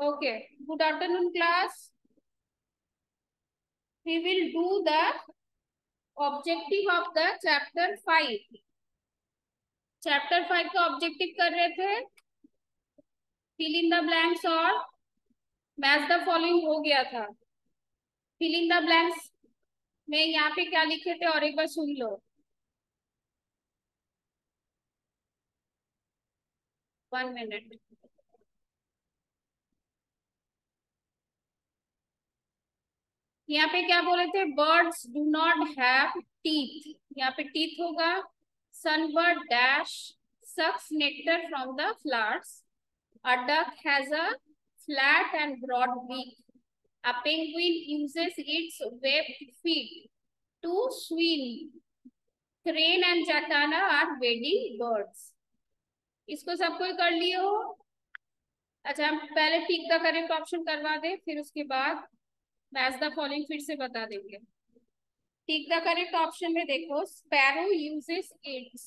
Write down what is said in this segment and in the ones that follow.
Okay. Good afternoon, class. We will do the objective of the chapter five. Chapter five का objective कर रहे थे fill in the blanks और match the following हो गया था फिल इन द ब्लैंक्स में यहाँ पे क्या लिखे थे और एक बार सुन लो वन मिनट यहाँ पे क्या बोले थे? Birds do not have teeth यहाँ पे टीथ होगा। Sunbird dash sucks nectar from the flowers a duck has a flat and broad beak a penguin uses its webbed feet to swim crane and jacana are wading birds इसको सब कोई कर लियो? अच्छा हम पहले टीक का correct option करवा दे, फिर उसके बाद मैच द फॉलोइंग फिर से बता देंगे। टिक द करेक्ट ऑप्शन में देखो। Sparrow uses its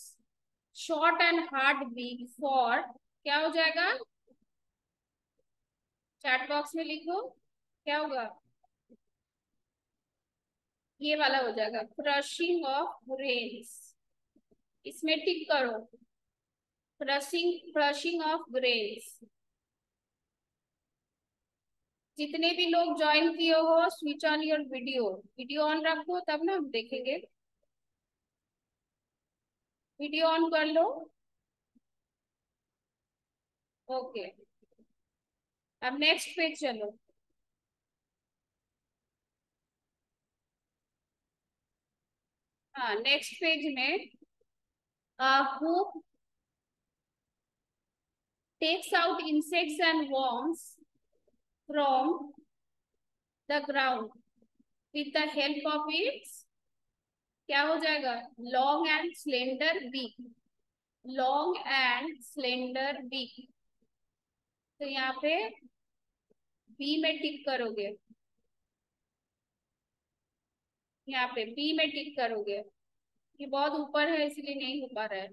short and hard beak for क्या हो जाएगा? चैट बॉक्स में लिखो। क्या होगा? ये वाला हो जाएगा। क्रशिंग ऑफ़ रेन्स इसमें टिक करो। क्रशिंग क्रशिंग ऑफ़ ग्रेन्स जितने भी लोग ज्वाइन किए हो switch on your video video on रखो, तब ना हम देखेंगे। वीडियो ऑन कर लो। ओके अब नेक्स्ट पेज चलो। हाँ नेक्स्ट पेज में who takes out insects and worms from the ground. With the help of its क्या हो जाएगा? Long and slender beak long and slender beak तो यहाँ पे बी में टिक करोगे। यहाँ पे बी में टिक करोगे। ये बहुत ऊपर है, इसलिए नहीं हो पा रहा है।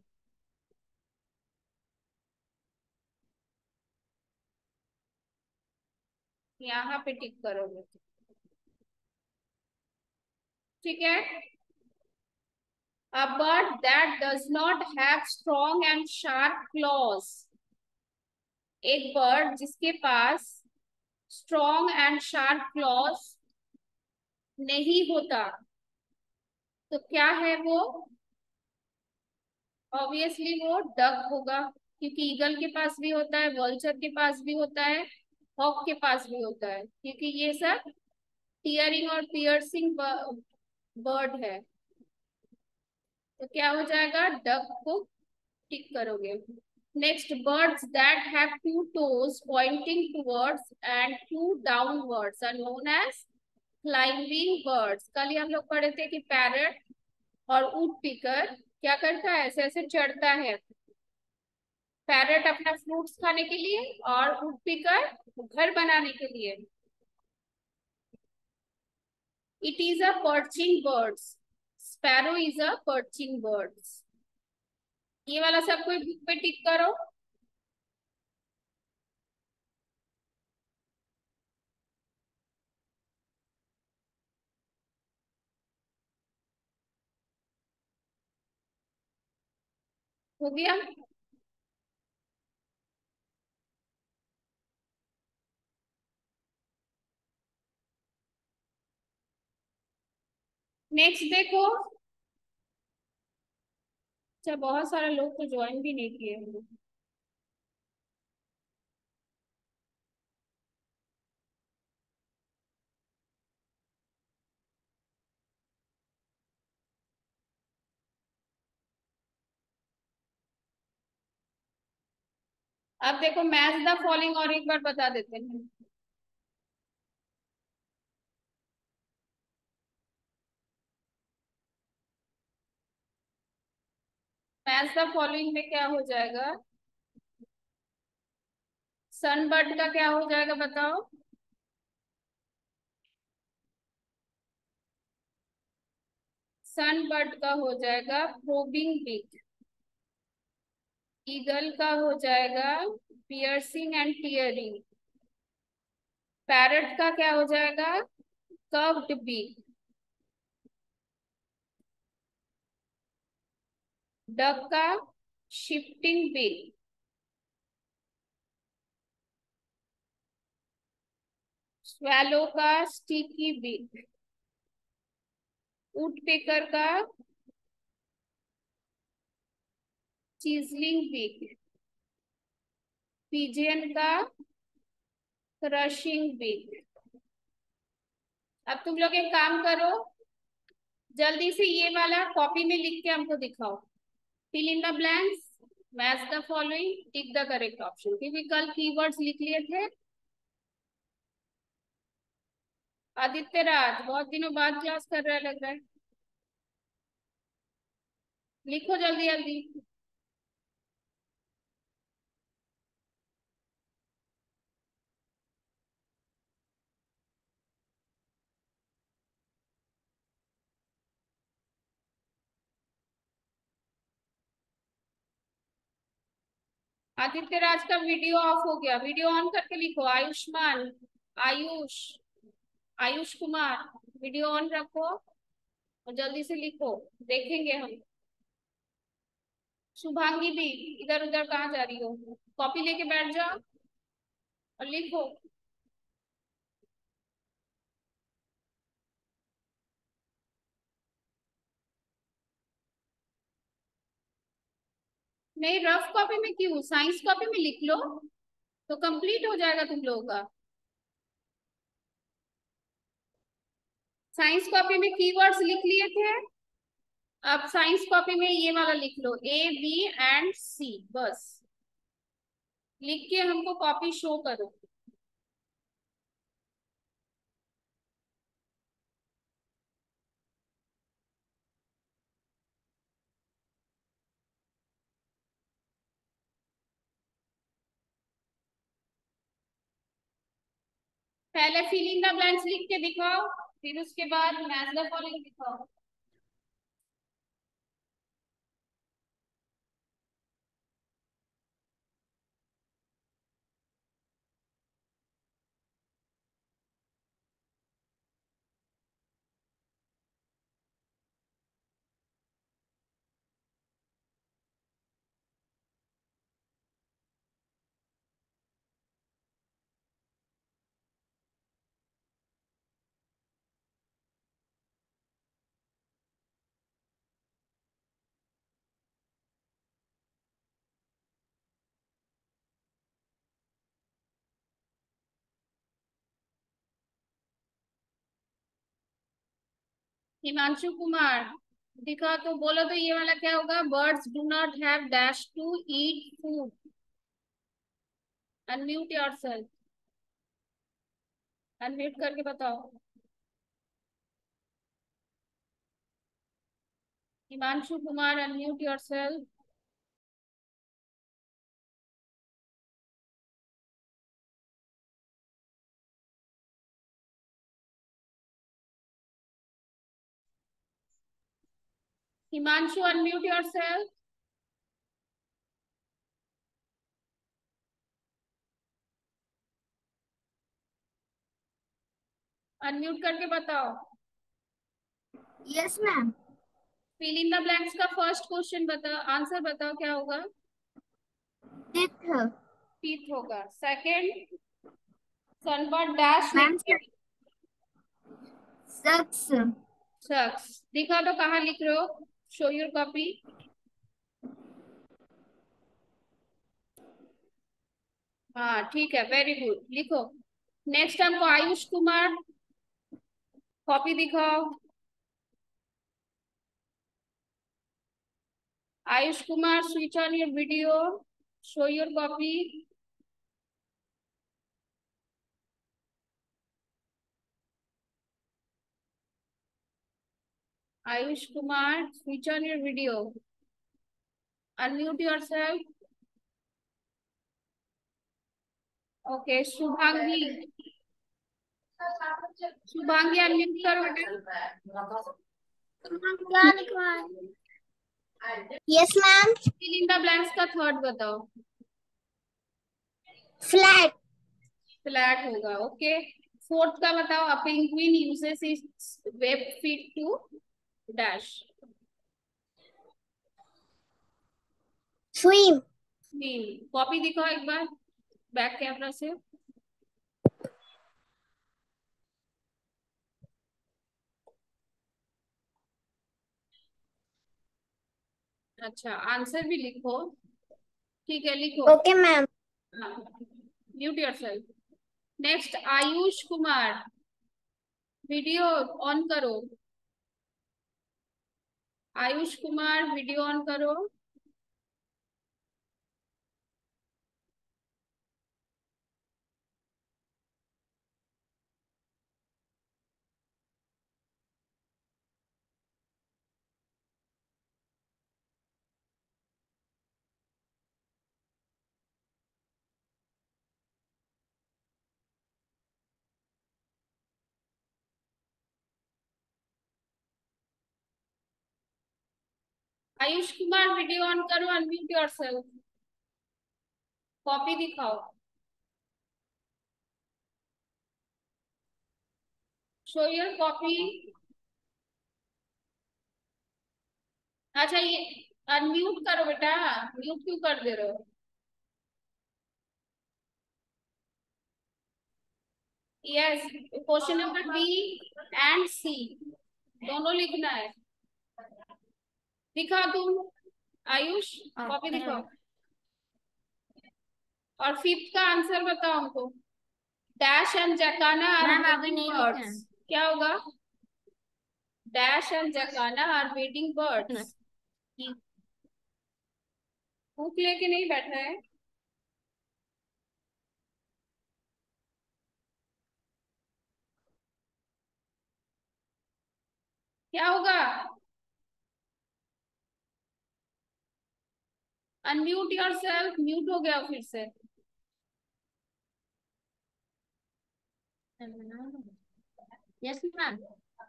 यहाँ पे टिक करोगे। ठीक है? A bird that does not have strong and sharp claws. एक बर्ड जिसके पास स्ट्रॉन्ग एंड शार्प क्लॉज नहीं होता तो क्या है वो? ऑब्वियसली वो डक होगा, क्योंकि ईगल के पास भी होता है वॉल्चर के पास भी होता है। हॉक के पास भी होता है, क्योंकि ये सब टीयरिंग और पियर्सिंग बर्ड है। तो क्या हो जाएगा? डक को टिक करोगे। Next, birds that have two toes pointing towards and two downwards are known as climbing birds. कल ही हम लोग पढ़े थे कि पैरट और ऊट पिकर क्या करता है? ऐसे ऐसे चढ़ता है। पैरट अपना फ्रूट्स खाने के लिए और ऊट पिकर घर बनाने के लिए। It is a perching birds sparrow is a perching birds ये वाला सब कोई बुक पे टिक करो। हो गया? नेक्स्ट देखो। अच्छा बहुत सारे लोग तो ज्वाइन भी नहीं किए हैं अब देखो मैच द फॉलोइंग और एक बार बता देते हैं। मैच द फॉलोइंग में क्या हो जाएगा? सनबर्ड का क्या हो जाएगा बताओ? सनबर्ड का हो जाएगा प्रोबिंग बिग ईगल का हो जाएगा पियर्सिंग एंड टीयरिंग पैरट का क्या हो जाएगा? कर्व्ड बीक डक का शिफ्टिंग बीक स्वेलो का स्टिकी बीक पेकर का चीजलिंग बीक पीजियन का क्रशिंग बीक अब तुम लोग एक काम करो, जल्दी से ये वाला कॉपी में लिख के हमको दिखाओ। Fill in the blanks match the following tick the correct option क्योंकि कल कीवर्ड्स लिख लिए थे आदित्य राज बहुत दिनों बाद क्लास कर रहा है लग रहा है। लिखो जल्दी जल्दी। आदित्य राज का वीडियो ऑफ़ हो गया। वीडियो ऑन करके लिखो। आयुष्मान, आयुष आयुष कुमार, वीडियो ऑन रखो और जल्दी से लिखो। देखेंगे हम। शुभांगी भी इधर उधर कहाँ जा रही हो? कॉपी लेके बैठ जाओ और लिखो। नहीं रफ कॉपी में क्यों? साइंस कॉपी में लिख लो तो कंप्लीट हो जाएगा तुम लोगों का। साइंस कॉपी में कीवर्ड्स लिख लिए थे। अब साइंस कॉपी में ये वाला लिख लो ए बी एंड सी बस। लिख के हमको कॉपी शो करो। पहले फिलिंग द ब्लैंक्स लिख के दिखाओ फिर उसके बाद द फॉलोइंग दिखाओ। हिमांशु कुमार, दिखा तो बोलो तो ये वाला क्या होगा? Birds do not have dash to eat food unmute your self unmute करके बताओ। Himanshu Kumar unmute yourself Himanshu, unmute yourself. Unmute करके बताओ। Yes ma'am fill in the blanks का फ़र्स्ट क्वेश्चन बताओ आंसर बताओ क्या होगा? टिथ टीथ होगा। Second sunbird dash sucks sucks दिखा दो कहाँ लिख रहे हो। Show your copy. हाँ ठीक है वेरी गुड लिखो। नेक्स्ट हमको आयुष कुमार कॉपी दिखाओ। Ayush Kumar switch on your video show your copy Ayush Kumar, switch on your video. Unmute yourself. Okay, Shubhangi. Shubhangi, unmute करो बेटा. Yes, ma'am. Fill in the blanks का third बताओ. Flat. Flat होगा, okay. Fourth का बताओ a penguin uses its web feet to dash swim. Swim copy दिखाओ एक बार. Back camera से. अच्छा आंसर भी लिखो. ठीक है लिखो. Okay ma'am mute yourself next Ayush Kumar. Video on करो. आयुष कुमार वीडियो ऑन करो। आयुष कुमार वीडियो ऑन करो अनम्यूट योरसेल्फ कॉपी दिखाओ। शो योर कॉपी अच्छा ये अनम्यूट करो बेटा। म्यूट क्यों कर दे रहे हो? Yes question number B and C दोनों लिखना है। दिखाओ तुम आयुष कॉपी दिखाओ। और फिफ्थ का आंसर बताओ हमको। Dash and jacana are birds क्या होगा? Dash and jacana are wading birds book लेके नहीं बैठा है। क्या होगा? अनम्यूट योरसेल्फ म्यूट हो गया फिर से। Yes ma'am.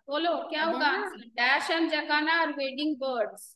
बोलो क्या होगा? Dash and jacana are wading birds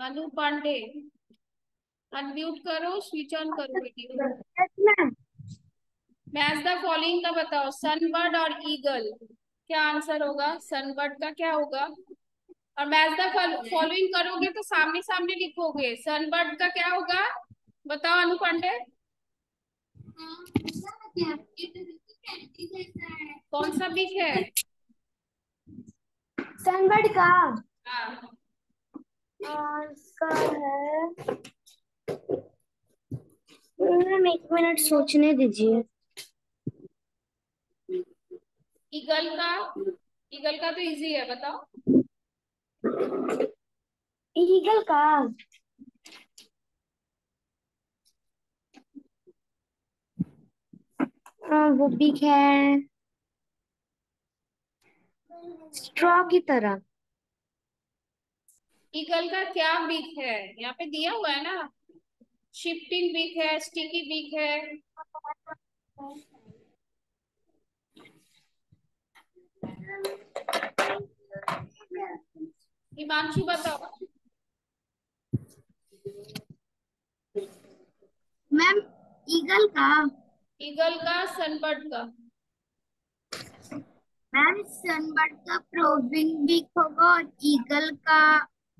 Anu Pandey unmute करो स्विच ऑन करो वीडियो मैच द फॉलोइंग का बताओ सनबर्ड और ईगल क्या आंसर होगा? सनबर्ड का क्या होगा? और मैच द फॉलोइंग करोगे तो सामने सामने लिखोगे सनबर्ड का क्या होगा? बताओ अनु पांडे। कौन सा बीच है? सनबर्ड का। है। एक मिनट सोचने दीजिए। ईगल का ईगल का तो इजी है बताओ। ईगल का? वो भी है। स्ट्रॉ की तरह। ईगल का क्या बीक है? यहाँ पे दिया हुआ है ना? शिफ्टिंग बीक है स्टिकी बीक है। हिमांशु बताओ। मैम ईगल का। ईगल का सनबर्ड का। मैम सनबर्ड का प्रोविंग बीक होगा और ईगल का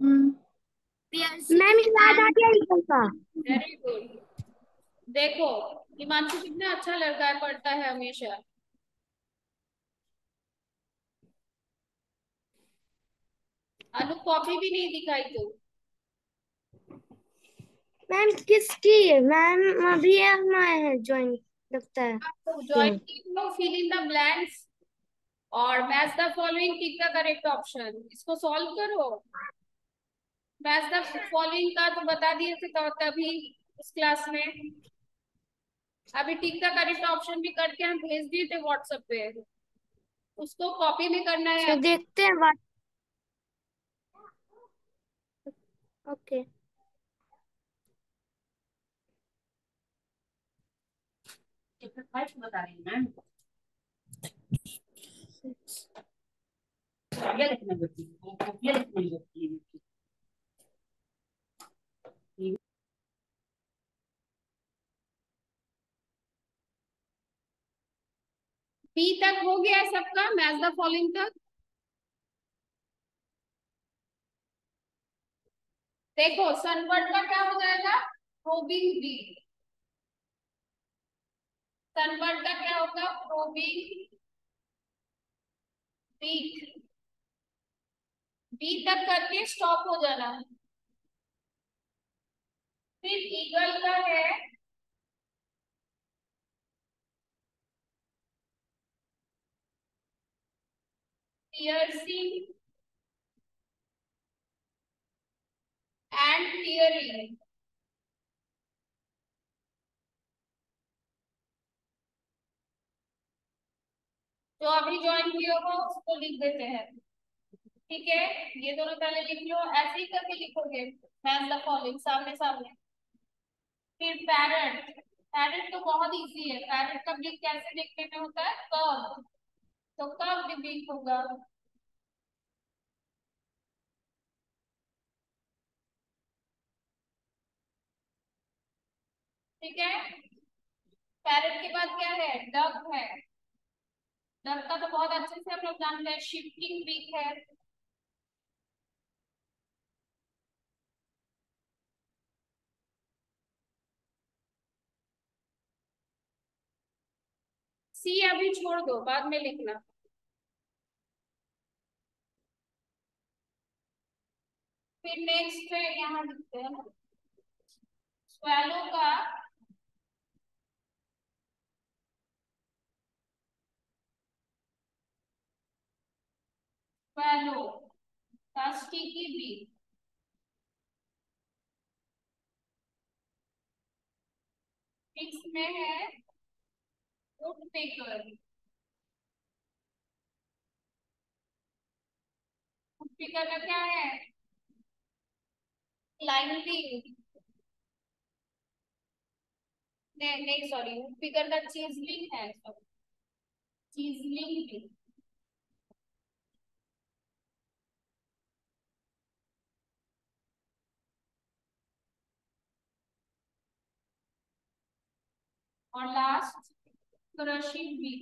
मैम याद आ गया वेरी गुड देखो हिमांशु कितना अच्छा लड़का है पढ़ता है हमेशा। अनु कॉपी भी नहीं दिखाई तो। मैम किसकी? मैम अभी हम आए हैं ज्वाइन लगता है। Join fill in the blanks और match the following the correct option इसको सॉल्व करो। मैच द फॉलोइंग का तो बता दिए थे तो तभी इस क्लास में। अभी टिक द करेक्ट ऑप्शन भी करके हम भेज दिए थे व्हाट्सएप पे। उसको कॉपी भी करना है। देखते हैं बात। ओके। बता रही मैम। ये लिखने ये लिखने बी तक हो गया सबका मैच द फॉलोइंग तक। देखो सनबर्ड का क्या हो जाएगा? प्रोबिंग बी सनबर्ड का क्या होगा? प्रोबिंग बीट बी तक करके स्टॉप हो जाना। फिर ईगल का है piercing and tearing जो अभी ज्वाइन किया होगा उसको लिख देते हैं। ठीक है? ये दोनों पहले लिख लो। ऐसे ही करके लिखोगे। मैन द फॉलोइंग सामने सामने। फिर पैरेंट पैरेंट तो बहुत इजी है। पैरेंट का कैसे देखने में होता है? कर्व तो कर्व ब्लिक होगा। ठीक है? पैरेट के बाद क्या है? डक है। डक का तो बहुत अच्छे से हम लोग जानते हैं शिफ्टिंग वीक है। सी अभी छोड़ दो, बाद में लिखना। फिर नेक्स्ट यहाँ लिखते हैं। स्वेलो का स्वेलो का स्टिकी बी फिक्स में है वुड पेकर वुड पेकर का क्या है? नहीं नहीं सॉरी चीजलिंग है चीजलिंग भी। और लास्ट क्रशिंग भी।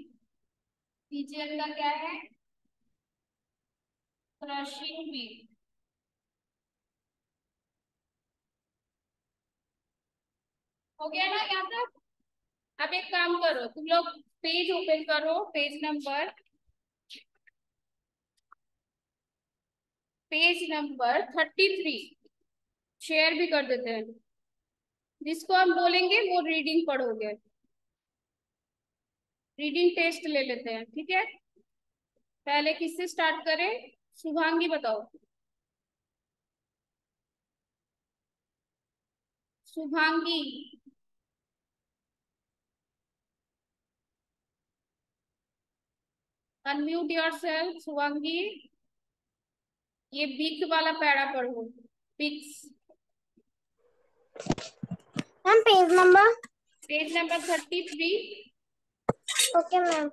टीचर का क्या है? क्रशिंग भी। हो गया ना यहाँ तक अब एक काम करो, तुम लोग पेज ओपन करो page number page number thirty three share भी कर देते हैं। जिसको हम बोलेंगे, वो रीडिंग पढ़ोगे। रीडिंग टेस्ट ले लेते हैं, ठीक है? पहले किससे स्टार्ट करें? शुभांगी बताओ। शुभांगी। अनम्यूट योरसेल्फ शुभांगी ये बिक वाला पैरा पढ़ो beaks ma'am page number page number thirty three okay ma'am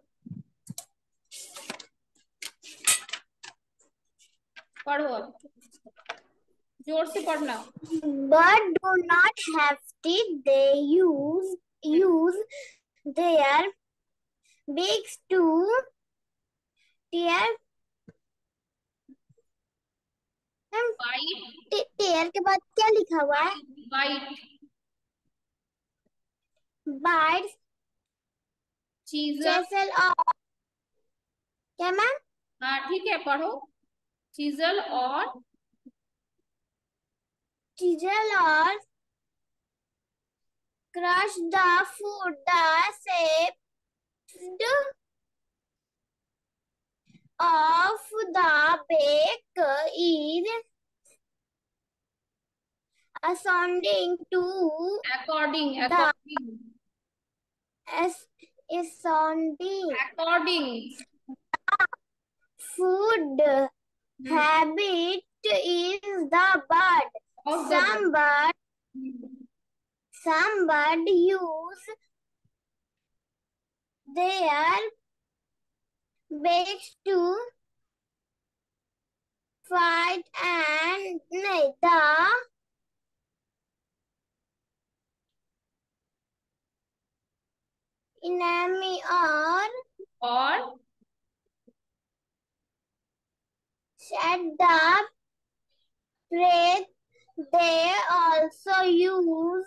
पढ़ो अब। ज़ोर से पढ़ना। But do not have teeth. They use use their beaks ma'am white टेयर के बाद क्या लिखा हुआ है? वाइट बाइट्स चीजर चेसल और क्या मैम? हाँ ठीक है पढ़ो। चीजल और चीजल और crush the food. The shape of the beak is ascending to According, The- according, as ascending according. food Hmm. habit is the bird. Of the Some bird, some bird use their beaks to fight and the enemy or or set the prey. They also use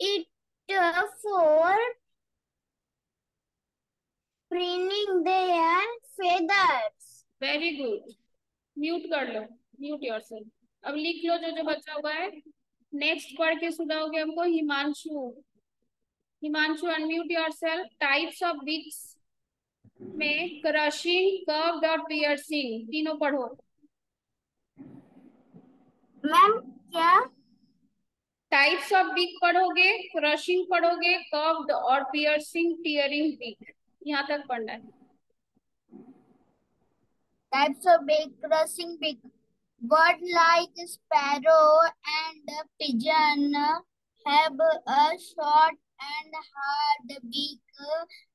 it for preening their feathers. Very good mute कर लो. Mute yourself अब लिख लो जो जो बचा हुआ है. Next पढ़ के सुनाओगे हमको Himanshu. Himanshu unmute yourself types of bits में क्रशिंग कर्व्ड और पियर्सिंग तीनों पढ़ो. मैम क्या? टाइप्स ऑफ़ बिग पढ़ोगे? क्रशिंग पढ़ोगे? कर्व्ड और पियर्सिंग टीयरिंग बिग यहाँ तक पढ़ना है types of beak crushing beak bird like sparrow and pigeon have a short and hard beak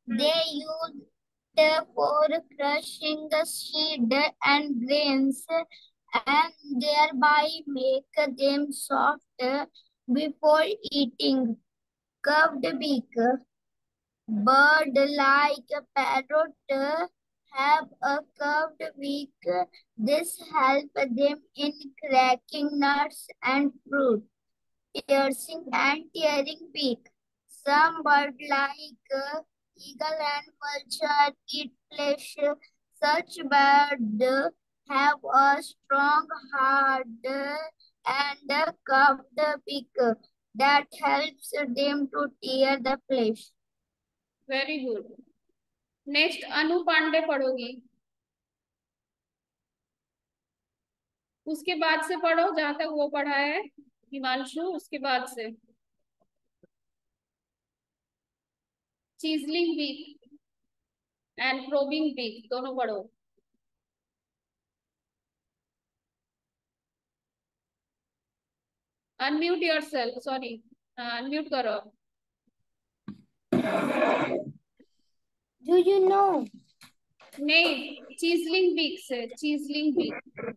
they use it for crushing seed and grains and thereby make them soft before eating curved beak bird like parrot have a curved beak. This helps them in cracking nuts and fruit. Piercing and tearing beak. Some birds like uh, eagle and vulture eat flesh. Such birds have a strong, hard, and a curved beak that helps them to tear the flesh. Very good next Anu Pandey पढ़ोगी। उसके बाद से पढ़ो, जहाँ तक वो पढ़ा है, हिमांशु, उसके बाद से। Chiselling beak and probing beak दोनों पढ़ो। अनम्यूट योरसेल्फ सॉरी अनम्यूट करो। Do you know? नहीं चीजलिंग बीक से chiselling beak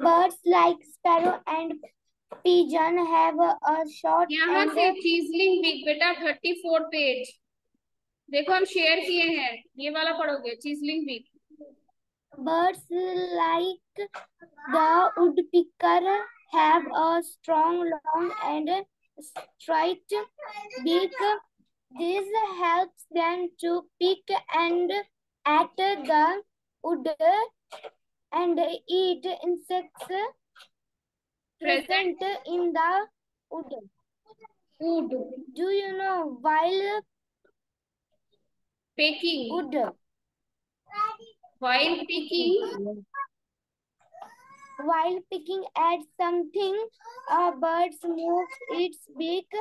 Birds like sparrow and pigeon have a short यहाँ से चीजलिंग बिग बेटा थर्टी फोर पेज देखो हम शेयर किए हैं ये वाला पढ़ोगे chiselling beak birds like the woodpecker have a strong, long and straight beak. This helps them to pick and at the wood and eat insects present in the wood. Wood. Do you know while picking wood? While picking While picking at something, a bird moves its beak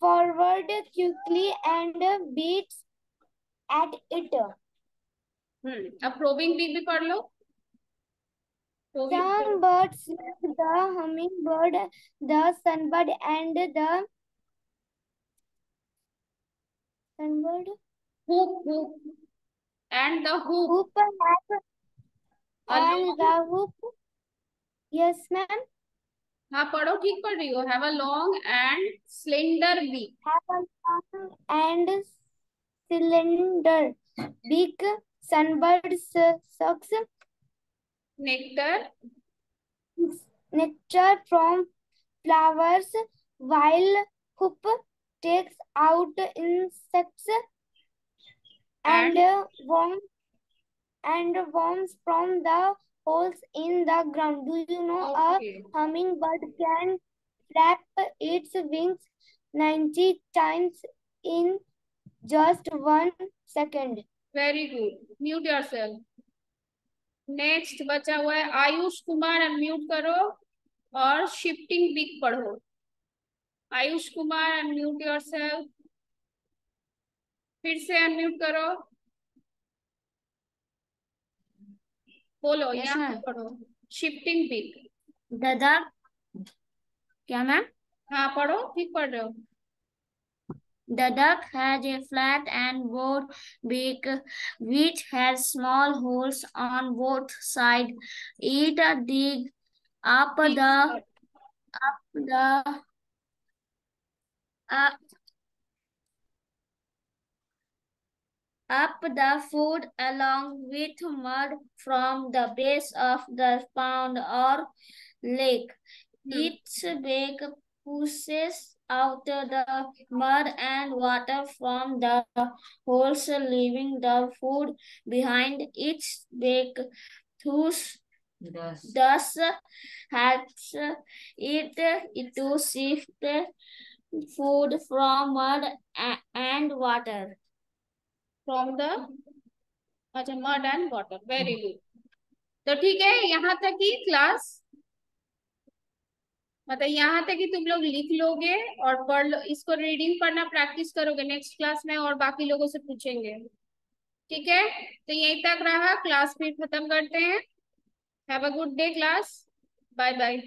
forward quickly and beats at it. हम्म अब probing big भी पढ़ लो Probing- Some birds, like the hummingbird, the sunbird, and the sunbird, hoop hoop and the hoop hoop have, and Along- the hoop. Yes, ma'am. हाँ पढ़ो ठीक पढ़ रही हो have a long and slender beak have a long and cylinder beak. Sunbirds sucks nectar nectar from flowers while hoop takes out insects and uh, worms and worms from the holes in the ground. Do you know okay. a hummingbird can flap its wings 90 times in just one second. Very good. Mute yourself. Next बचा हुआ है Ayush Kumar unmute करो और shifting big पढ़ो Ayush Kumar unmute yourself फिर से unmute करो बोलो Yes, यहाँ पढ़ो शिफ्टिंग बिग दादा क्या मैम हाँ पढ़ो ठीक पढ़ रहे हो The duck has a flat and broad beak which has small holes on both sides. It dig up the up the up up the food along with mud from the base of the pond or lake. Hmm. Its beak pushes out the mud and water from the holes, leaving the food behind. Its beak thus, thus helps it, it to shift food from mud and water. From the अच्छा mud and water very good तो ठीक है, यहाँ तक ही class मतलब यहाँ तक ही तुम लोग लिख लोगे और पढ़ लो, इसको रीडिंग पढ़ना प्रैक्टिस करोगे। नेक्स्ट क्लास में और बाकी लोगों से पूछेंगे। ठीक है? तो यहीं तक रहा क्लास फिर खत्म करते हैं। Have a good day class bye bye